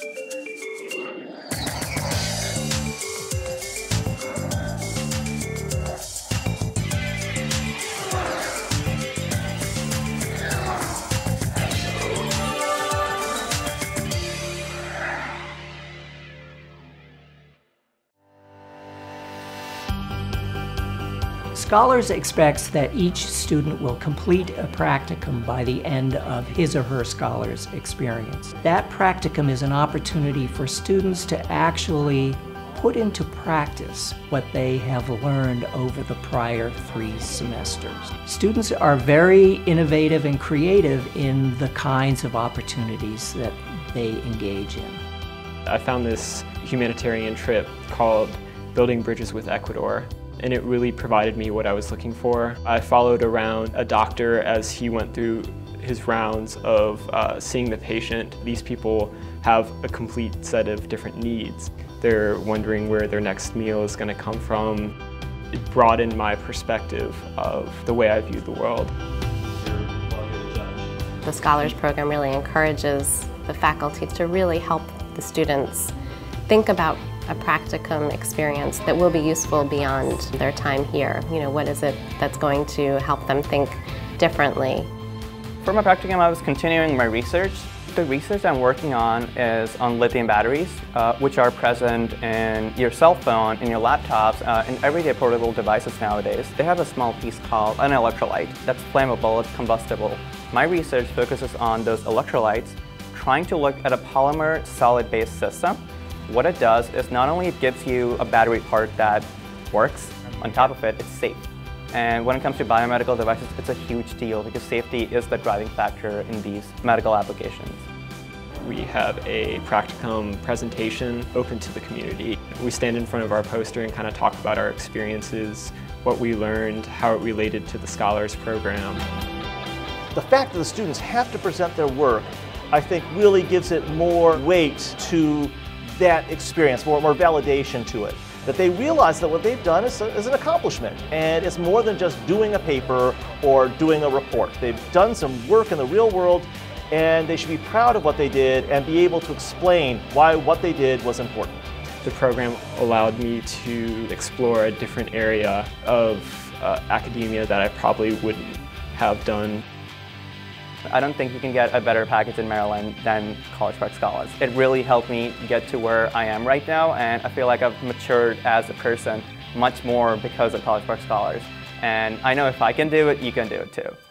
Thank you. Scholars expects that each student will complete a practicum by the end of his or her scholar's experience. That practicum is an opportunity for students to actually put into practice what they have learned over the prior three semesters. Students are very innovative and creative in the kinds of opportunities that they engage in. I found this humanitarian trip called Building Bridges with Ecuador and it really provided me what I was looking for. I followed around a doctor as he went through his rounds of uh, seeing the patient. These people have a complete set of different needs. They're wondering where their next meal is going to come from. It broadened my perspective of the way I viewed the world. The Scholars Program really encourages the faculty to really help the students think about a practicum experience that will be useful beyond their time here. You know, what is it that's going to help them think differently? For my practicum, I was continuing my research. The research I'm working on is on lithium batteries, uh, which are present in your cell phone, in your laptops, uh, in everyday portable devices nowadays. They have a small piece called an electrolyte that's flammable, it's combustible. My research focuses on those electrolytes, trying to look at a polymer solid-based system what it does is not only it gives you a battery part that works, on top of it, it's safe. And when it comes to biomedical devices, it's a huge deal because safety is the driving factor in these medical applications. We have a practicum presentation open to the community. We stand in front of our poster and kind of talk about our experiences, what we learned, how it related to the Scholars Program. The fact that the students have to present their work, I think really gives it more weight to that experience, more, more validation to it. That they realize that what they've done is, a, is an accomplishment and it's more than just doing a paper or doing a report. They've done some work in the real world and they should be proud of what they did and be able to explain why what they did was important. The program allowed me to explore a different area of uh, academia that I probably wouldn't have done I don't think you can get a better package in Maryland than College Park Scholars. It really helped me get to where I am right now and I feel like I've matured as a person much more because of College Park Scholars. And I know if I can do it, you can do it too.